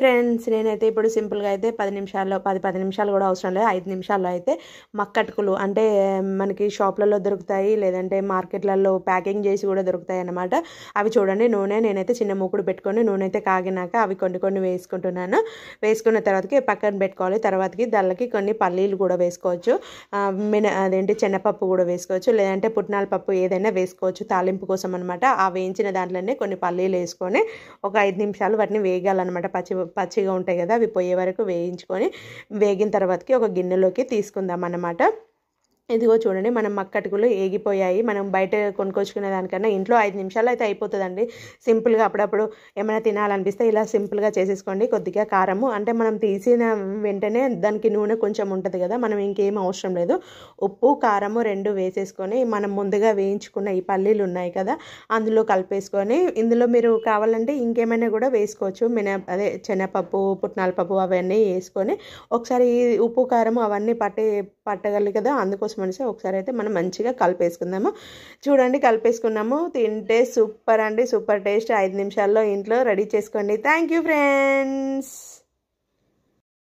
Friends నేనైతే ఇప్పుడు సింపుల్గా అయితే పది నిమిషాల్లో పది పది నిమిషాలు కూడా అవసరం లేదు. ఐదు నిమిషాల్లో అయితే మక్కటుకులు అంటే మనకి షాప్లలో దొరుకుతాయి లేదంటే మార్కెట్లలో ప్యాకింగ్ చేసి కూడా దొరుకుతాయి అన్నమాట. అవి చూడండి నూనె నేనైతే చిన్న మూకుడు పెట్టుకొని నూనె అయితే కాగినాక అవి కొన్ని కొన్ని వేసుకుంటున్నాను. వేసుకున్న తర్వాతకి పక్కన పెట్టుకోవాలి. తర్వాతకి దానికి కొన్ని పల్లీలు కూడా వేసుకోవచ్చు. మిన అదేంటి శనగపప్పు కూడా వేసుకోవచ్చు. లేదంటే పుట్నాల పప్పు ఏదైనా వేసుకోవచ్చు తాలింపు కోసం అనమాట ఆ వేయించిన దాంట్లోనే కొన్ని పల్లీలు వేసుకొని ఒక ఐదు నిమిషాలు వాటిని వేగాలన్నమాట. పచ్చి పచ్చిగా ఉంటాయి కదా అవి పోయే వరకు వేయించుకొని వేగిన తర్వాతకి ఒక గిన్నెలోకి తీసుకుందాం అన్నమాట ఇదిగో చూడండి మనం మక్కటుకులు ఏగిపోయాయి. మనం బయట కొనుక్కొచ్చుకునే దానికన్నా ఇంట్లో ఐదు నిమిషాలు అయితే అయిపోతుందండి. సింపుల్గా అప్పుడప్పుడు ఏమైనా తినాలనిపిస్తే ఇలా సింపుల్గా చేసేసుకోండి. కొద్దిగా కారము అంటే మనం తీసిన వెంటనే దానికి నూనె కొంచెం ఉంటుంది కదా మనం ఇంకేం అవసరం లేదు. ఉప్పు కారము రెండు వేసేసుకొని మనం ముందుగా వేయించుకున్న ఈ పల్లీలు ఉన్నాయి కదా అందులో కలిపేసుకొని ఇందులో మీరు కావాలంటే ఇంకేమైనా కూడా వేసుకోవచ్చు. మిన అదే శనగపప్పు పుట్నాల పప్పు అవన్నీ వేసుకొని ఒకసారి ఈ ఉప్పు కారం అవన్నీ పట్టే పట్టగలి కదా అందుకోసం అనేసి ఒకసారి అయితే మనం మంచిగా కలిపేసుకుందాము. చూడండి కలిపేసుకున్నాము. తింటే సూపర్ అండి సూపర్ టేస్ట్. ఐదు నిమిషాల్లో ఇంట్లో రెడీ చేసుకోండి. Thank you friends